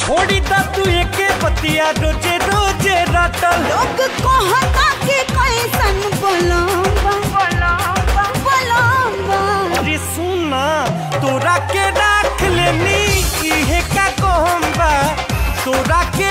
छोड़ी ता तू एक पतिया रोज़े रोज़े रातल। लोग कहता के कैसन बोलांबा बोलांबा बोलांबा। अरे सुना तोरा के रख लेनी ये का कहंबा? तोरा के